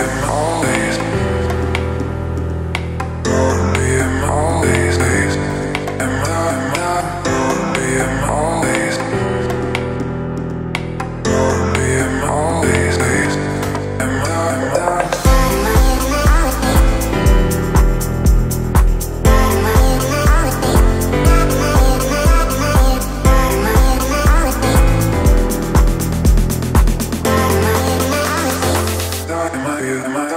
am all I'm last.